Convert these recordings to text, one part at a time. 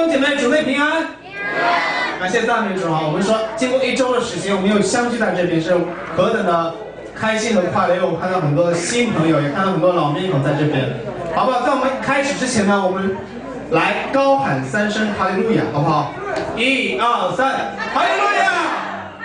兄姐妹，主内平安。感谢赞美主啊！我们说，经过一周的时间，我们又相聚在这边，是何等的开心和快乐！因为我看到很多新朋友，也看到很多老面孔在这边，好不好？在我们开始之前呢，我们来高喊三声哈利路亚，好不好？一二三，哈利路亚，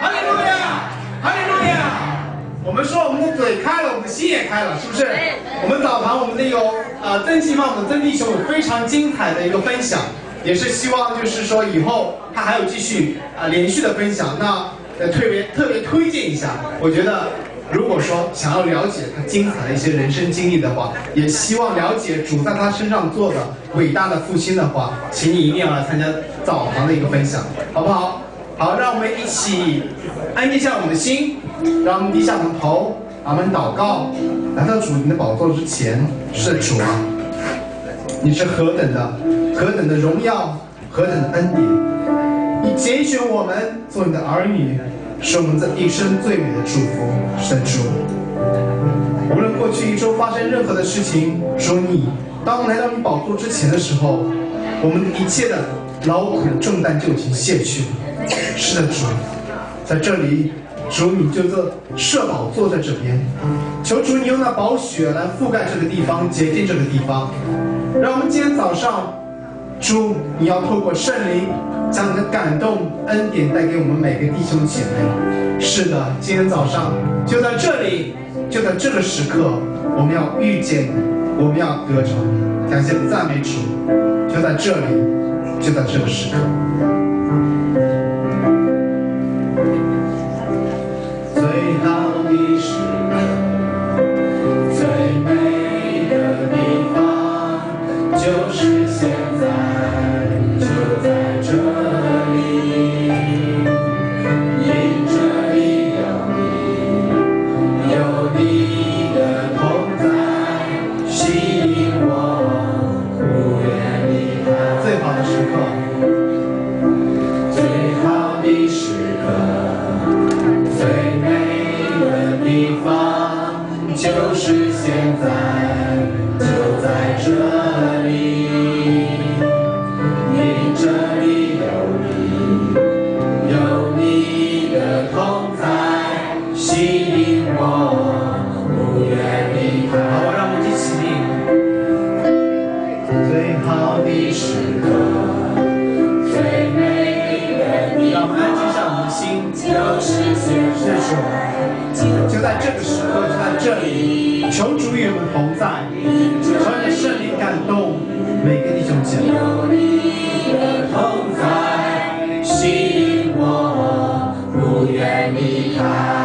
哈利路亚，哈利路亚！我们说，我们的嘴开了，我们的心也开了，是不是？我们早堂我们的有呃曾继茂的曾弟兄有非常精彩的一个分享，也是希望就是说以后他还有继续啊、连续的分享，那呃特别特别推荐一下，我觉得。如果说想要了解他精彩的一些人生经历的话，也希望了解主在他身上做的伟大的复兴的话，请你一定要来参加早堂的一个分享，好不好？好，让我们一起安静下我们的心，让我们低下我们头，让我们祷告，来到主您的宝座之前。是，主啊，你是何等的何等的荣耀，何等的恩典，你拣选我们做你的儿女，是我们这一生最美的祝福。神，主。无论过去一周发生任何的事情，主你，当我来到你宝座之前的时候，我们一切的劳苦重担就已经卸去了。是的，主，在这里，主你就坐设宝坐在这边，求主你用那宝血来覆盖这个地方，洁净这个地方，让我们今天早上，主你要透过圣灵，将你的感动恩典带给我们每个弟兄姐妹。是的，今天早上就在这里，就在这个时刻，我们要遇见你，我们要得着你。感谢赞美主，就在这里，就在这个时刻。我，不愿离开，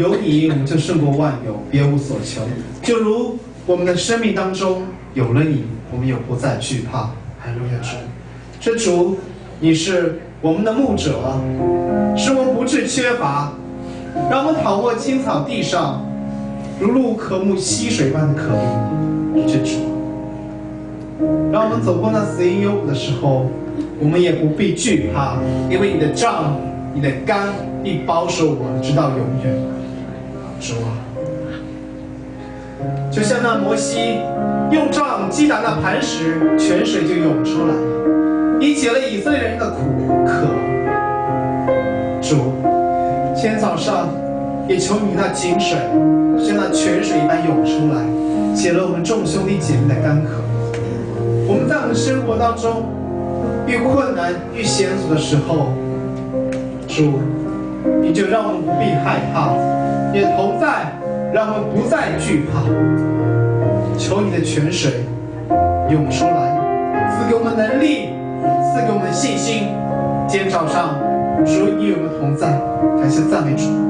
有你，我们就胜过万有，别无所求。就如我们的生命当中有了你，我们也不再惧怕。哈利路亚主，这主，你是我们的牧者，使我们不致缺乏，让我们躺卧青草地上，如鹿渴慕溪水般的渴慕你。主，让我们走过那死荫幽谷的时候，我们也不必惧怕，因为你的杖、你的竿必保守我们直到永远。主啊，就像那摩西用杖击打那磐石，泉水就涌出来了，你解了以色列人的苦渴。主，今天早上也求你那井水像那泉水一般涌出来，解了我们众兄弟姐妹的干渴。我们在我们生活当中遇困难、遇险阻的时候，主，你就让我们不必害怕，你的同在让我们不再惧怕。求你的泉水涌出来，赐给我们能力，赐给我们信心。今天早上，主你与我们同在，感谢赞美主。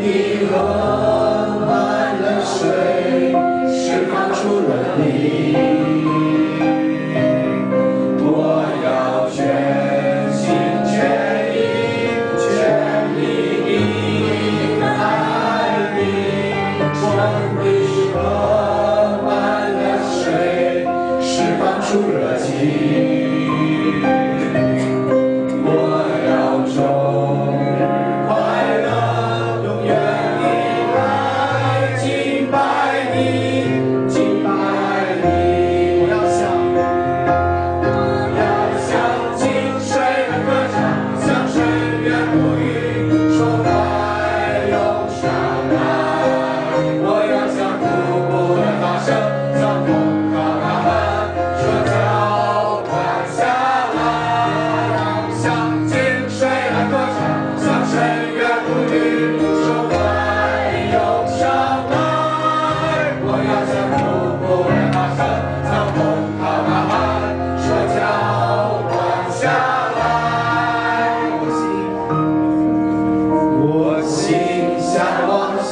Behold.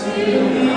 to you.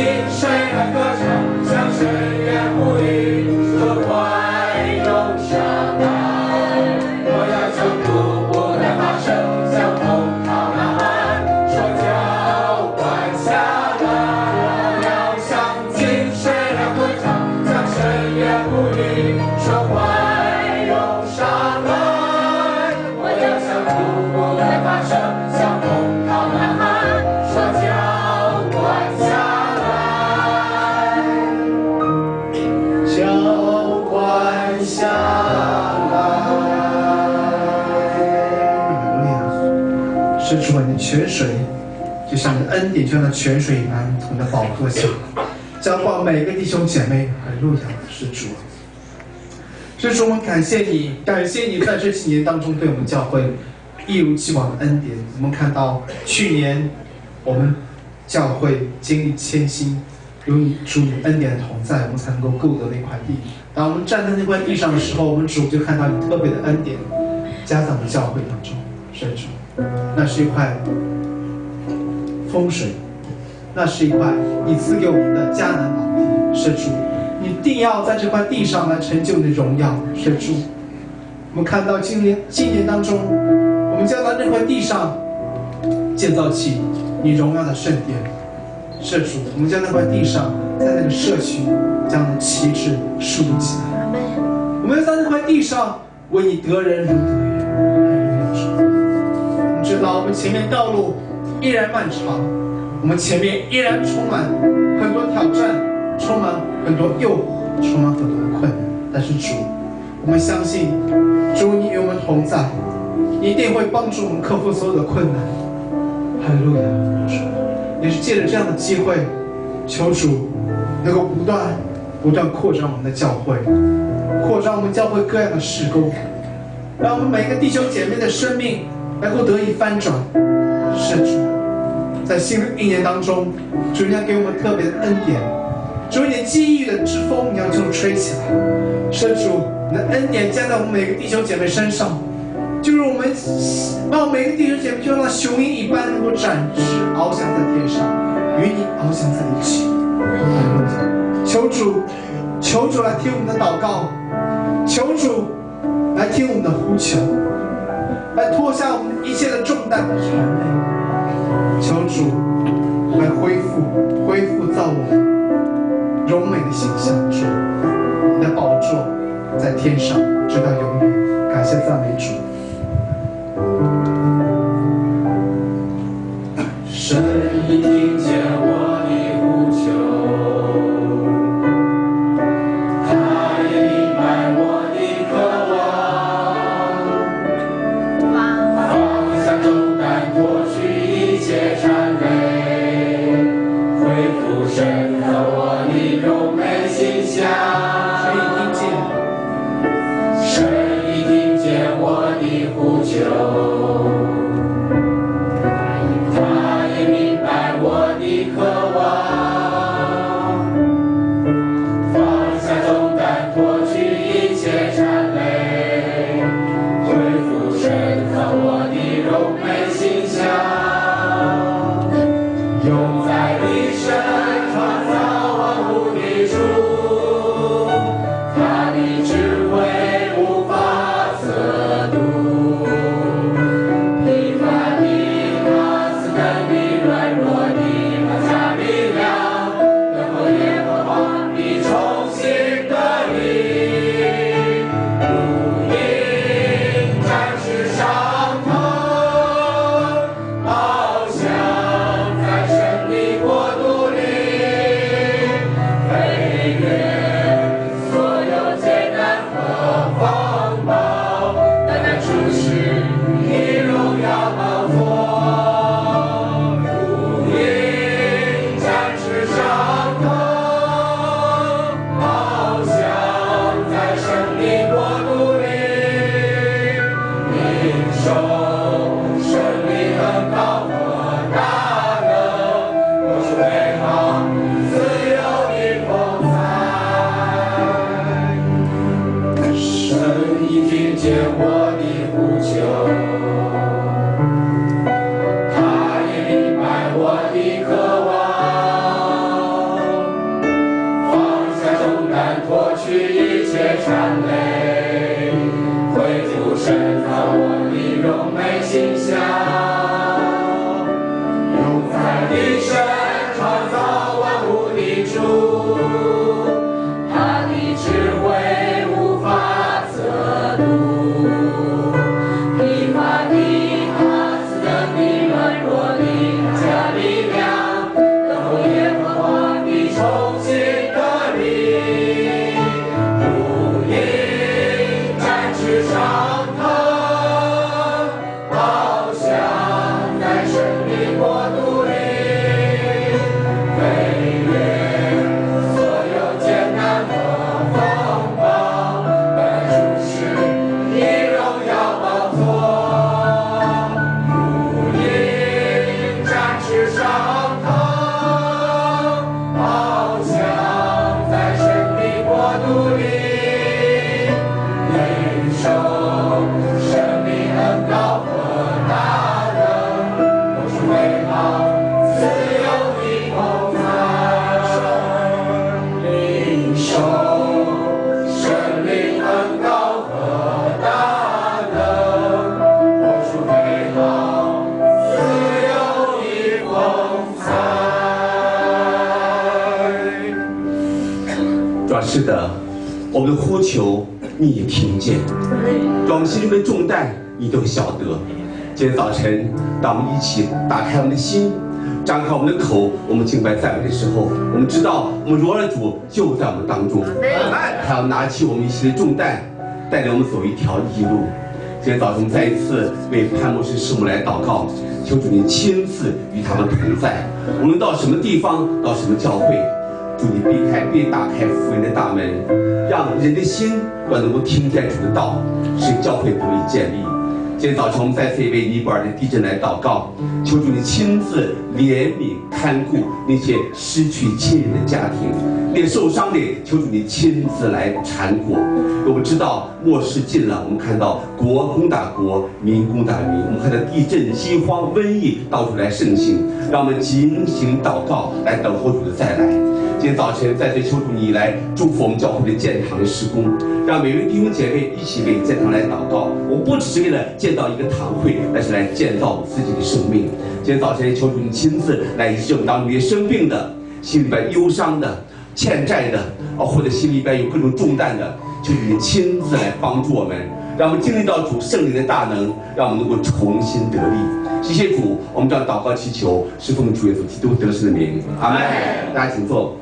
It 泉水，就像你的恩典，就像那泉水一般，从你的宝座下浇灌每个弟兄姐妹。很路亚，是主。是主，我们感谢你，感谢你在这几年当中对我们教会一如既往的恩典。我们看到去年我们教会经历千辛，有你主你恩典的同在，我们才能够购得那块地。当我们站在那块地上的时候，我们主就看到你特别的恩典加在我们教会当中。神主，那是一块风水，那是一块你赐给我们的迦南宝地。是主。你定要在这块地上来成就你的荣耀，是主。我们看到今年今年当中，我们将在这块地上建造起你荣耀的圣殿，是主。我们将那块地上，在那个社区将旗帜树立起来。我们要在那块地上为你得人如得人。前面道路依然漫长，我们前面依然充满很多挑战。充满很多诱惑，充满很多困难，但是主，我们相信，主你与我们同在，一定会帮助我们克服所有的困难。哈利路亚！也是借着这样的机会，求主能够不断、不断扩张我们的教会，扩张我们教会各样的事工，让我们每一个弟兄姐妹的生命能够得以翻转。是主，在新的一年当中，主将给我们特别的恩典。主，你的机遇的之风，你要就吹起来。圣主，你的恩典加在我们每个弟兄姐妹身上，就是我们让每个弟兄姐妹就像那雄鹰一般，能够展翅翱翔在天上，与你翱翔在一起。求主，求主来听我们的祷告，求主来听我们的呼求，来脱下我们一切的重担和尘累。求主来恢复，恢复造我们。柔美的形象，主，你的宝座在天上，直到永远。感谢赞美主。我们的呼求你也听见，我们心中的重担你都晓得。今天早晨，当我们一起打开我们的心，张开我们的口，我们敬拜赞美的时候，我们知道我们荣耀的主就在我们当中，他要拿起我们一些的重担，带领我们走一条义路。今天早晨，再一次为潘牧师师母来祷告，求主您亲自与他们同在。无论到什么地方，到什么教会，祝你避开，别打开福音的大门，让人的心都能够听见主的道，使教会得以建立。今天早晨，我们再次为尼泊尔的地震来祷告，求主你亲自怜悯看顾那些失去亲人的家庭，那些受伤的，求主你亲自来缠裹。我们知道末世近了，我们看到国攻打国，民攻打民，我们看到地震、饥荒、瘟疫到处来盛行，让我们警醒祷告，来等候主的再来。今天早晨再次求主你来祝福我们教会的建堂施工，让每位弟兄姐妹一起为建堂来祷告。我们不只是为了建造一个堂会，而是来建造自己的生命。今天早晨求主你亲自来医治我们当中那些生病的、心里边忧伤的、欠债的，啊，或者心里边有各种重担的，求主你亲自来帮助我们，让我们经历到主圣灵的大能，让我们能够重新得力。谢谢主，我们这样祷告祈求，是奉主耶稣基督得胜的名，阿门。大家请坐。